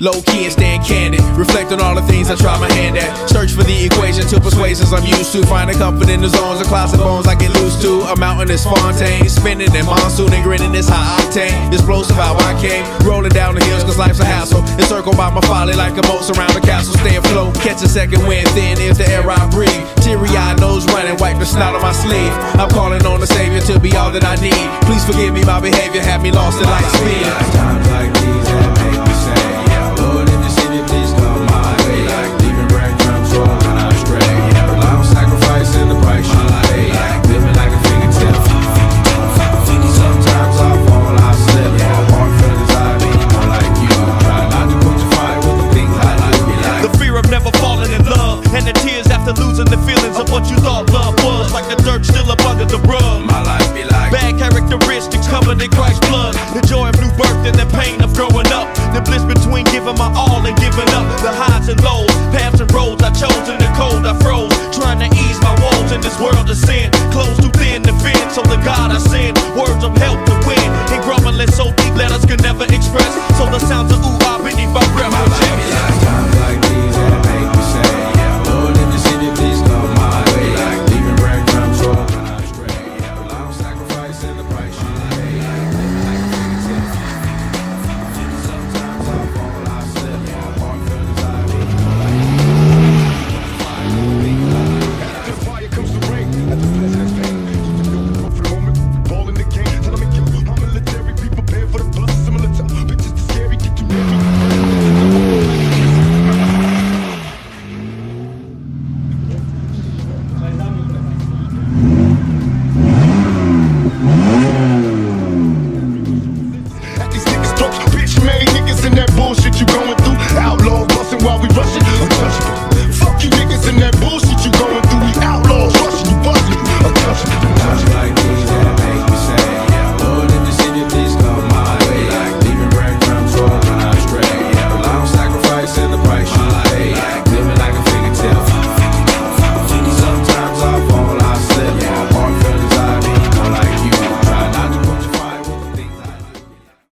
Low key and staying candid. Reflect on all the things I try my hand at. Search for the equation to persuasions I'm used to. Finding comfort in the zones of closet bones I get loose to. A mountain is Fontaine. Spinning in monsoon and grinning is high octane. Explosive how I came. Rolling down the hills cause life's a hassle. Encircled by my folly like a moat around the castle. Stay afloat. Catch a second wind. Thin is the air I breathe. Teary eyed nose running. Wipe the snot on my sleeve. I'm calling on the savior to be all that I need. Please forgive me my behavior. Had me lost in light speed. giving my all and giving up the highs and lows, paths and roads I chose in the cold I froze.